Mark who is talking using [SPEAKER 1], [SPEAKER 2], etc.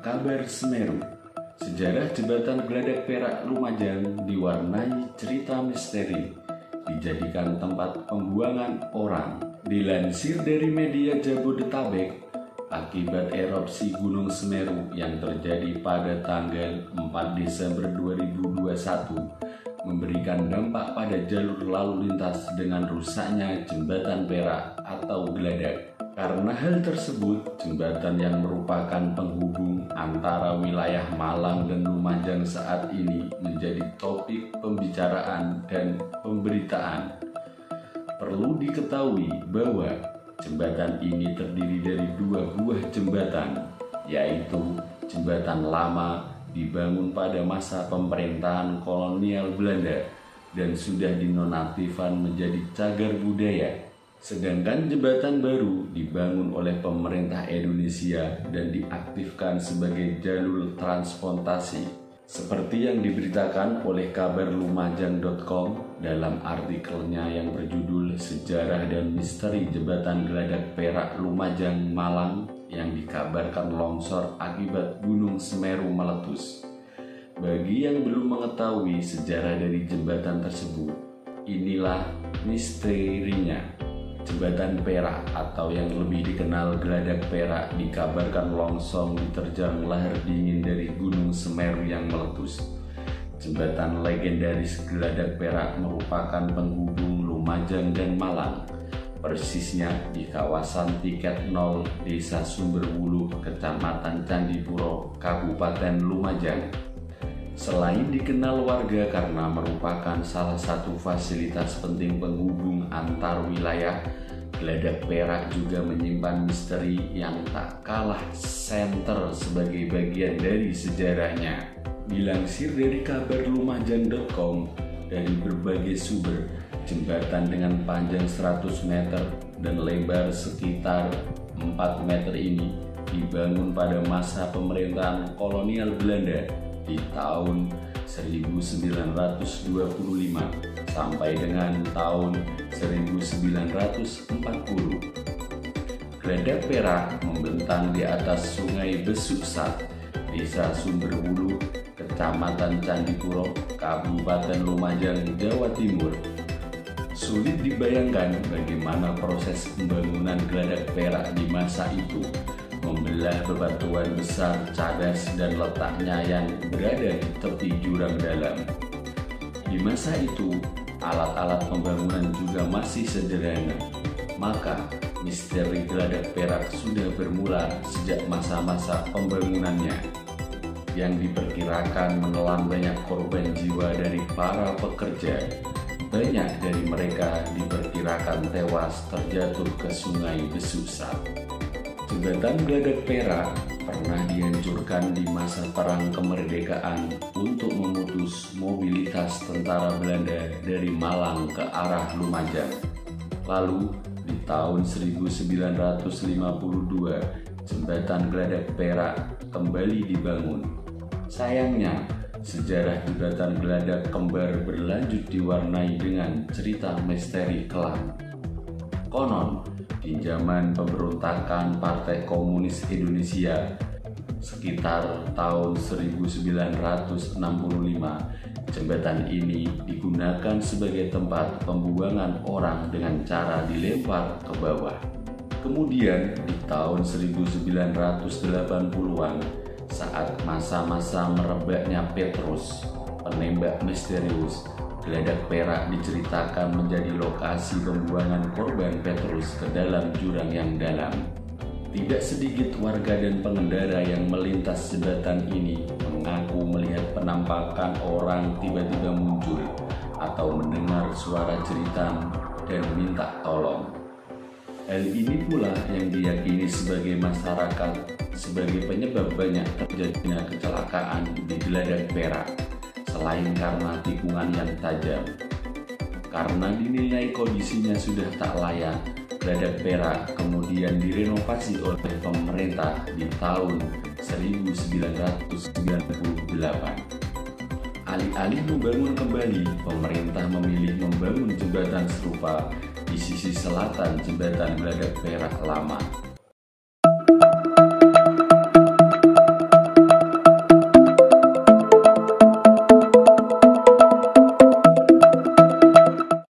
[SPEAKER 1] Kabar Semeru Sejarah Jembatan Geladak Perak Lumajang diwarnai cerita misteri Dijadikan tempat pembuangan orang Dilansir dari media Jabodetabek Akibat erupsi Gunung Semeru yang terjadi pada tanggal 4 Desember 2021 memberikan dampak pada jalur lalu lintas dengan rusaknya jembatan perak atau geladak. Karena hal tersebut, jembatan yang merupakan penghubung antara wilayah Malang dan Lumajang saat ini menjadi topik pembicaraan dan pemberitaan. Perlu diketahui bahwa jembatan ini terdiri dari dua buah jembatan, yaitu jembatan lama dibangun pada masa pemerintahan kolonial Belanda dan sudah dinonaktifkan menjadi cagar budaya Sedangkan jembatan baru dibangun oleh pemerintah Indonesia dan diaktifkan sebagai jalur transportasi seperti yang diberitakan oleh kabarlumajang.com dalam artikelnya yang berjudul Sejarah dan Misteri Jembatan Geladak Perak Lumajang Malang yang dikabarkan longsor akibat Gunung Semeru meletus. Bagi yang belum mengetahui sejarah dari jembatan tersebut, inilah misterinya. Jembatan Perak atau yang lebih dikenal Geladak Perak dikabarkan longsong diterjang lahar dingin dari Gunung Semeru yang meletus. Jembatan legendaris Geladak Perak merupakan penghubung Lumajang dan Malang, persisnya di kawasan Tiket Nol, Desa Sumberwulu, Kecamatan Candipuro, Kabupaten Lumajang. Selain dikenal warga karena merupakan salah satu fasilitas penting penghubung antar wilayah, Geladak Perak juga menyimpan misteri yang tak kalah senter sebagai bagian dari sejarahnya. Dilansir dari kabar lumajang.com dari berbagai sumber, jembatan dengan panjang 100 meter dan lebar sekitar 4 meter ini dibangun pada masa pemerintahan kolonial Belanda di tahun 1925 sampai dengan tahun 1940. Geledak perak membentang di atas sungai Besuksat, Desa Sumberwulu, Kecamatan Candipuro, Kabupaten Lumajang, Jawa Timur. Sulit dibayangkan bagaimana proses pembangunan geladak perak di masa itu membelah bebatuan besar cadas dan letaknya yang berada di tepi jurang dalam. Di masa itu, alat-alat pembangunan juga masih sederhana. Maka, misteri geladak perak sudah bermula sejak masa-masa pembangunannya yang diperkirakan menelan banyak korban jiwa dari para pekerja. Banyak dari mereka diperkirakan tewas terjatuh ke sungai Besusat. Jembatan Geladak Perak pernah dihancurkan di masa Perang Kemerdekaan untuk memutus mobilitas tentara Belanda dari Malang ke arah Lumajang. Lalu, di tahun 1952, Jembatan Geladak Perak kembali dibangun. Sayangnya, sejarah Jembatan Geladak kembar berlanjut diwarnai dengan cerita misteri kelam. Konon, di zaman pemberontakan Partai Komunis Indonesia sekitar tahun 1965 jembatan ini digunakan sebagai tempat pembuangan orang dengan cara dilempar ke bawah. Kemudian di tahun 1980-an saat masa-masa merebaknya Petrus, penembak misterius Geladak Perak diceritakan menjadi lokasi pembuangan korban Petrus ke dalam jurang yang dalam. Tidak sedikit warga dan pengendara yang melintas jembatan ini mengaku melihat penampakan orang tiba-tiba muncul atau mendengar suara cerita dan minta tolong. Hal ini pula yang diyakini sebagai masyarakat sebagai penyebab banyak terjadinya kecelakaan di Geladak Perak selain karena tikungan yang tajam. Karena dinilai kondisinya sudah tak layak, Geladak Perak kemudian direnovasi oleh pemerintah di tahun 1998. Alih-alih membangun kembali, pemerintah memilih membangun jembatan serupa di sisi selatan jembatan Geladak Perak lama